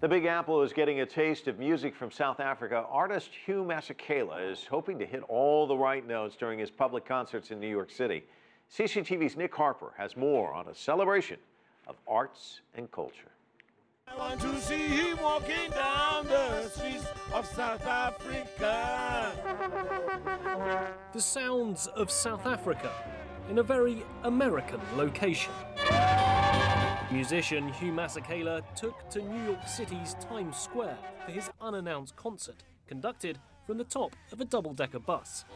The Big Apple is getting a taste of music from South Africa. Artist Hugh Masekela is hoping to hit all the right notes during his public concerts in New York City. CCTV's Nick Harper has more on a celebration of arts and culture. I want to see him walking down the streets of South Africa. The sounds of South Africa in a very American location. Musician Hugh Masekela took to New York City's Times Square for his unannounced concert, conducted from the top of a double-decker bus.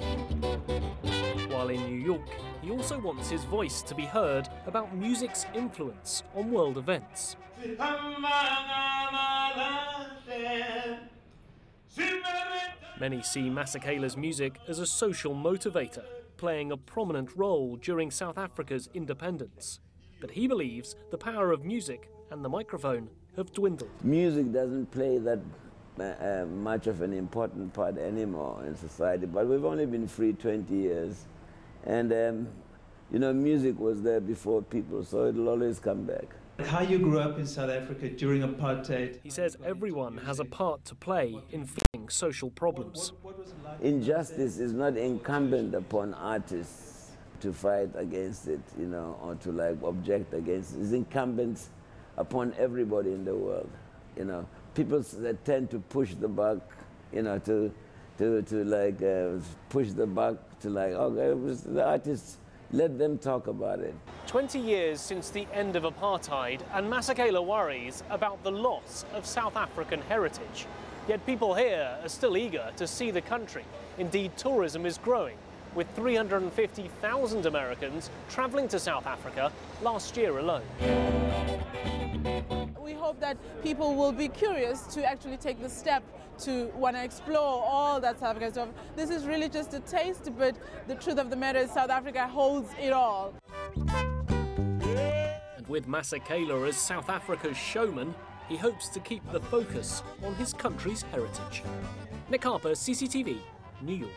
While in New York, he also wants his voice to be heard about music's influence on world events. Many see Masekela's music as a social motivator, playing a prominent role during South Africa's independence. But he believes the power of music and the microphone have dwindled. Music doesn't play that uh, uh, much of an important part anymore in society, but we've only been free 20 years. And, um, you know, music was there before people, so it'll always come back. How you grew up in South Africa during apartheid? He says everyone has a part to play in fixing social problems. Injustice is not incumbent upon artists to fight against it, you know, or to like object against it. It's incumbent upon everybody in the world, you know. People that tend to push the buck, you know, to to to like uh, push the buck to like okay, the artists let them talk about it. 20 years since the end of apartheid, and Masekela worries about the loss of South African heritage. Yet people here are still eager to see the country. Indeed, tourism is growing, with 350,000 Americans travelling to South Africa last year alone. We hope that people will be curious to actually take the step to want to explore all that South Africa has to This is really just a taste, but the truth of the matter is South Africa holds it all. And with Masekela as South Africa's showman, he hopes to keep the focus on his country's heritage. Nick Harper, CCTV, New York.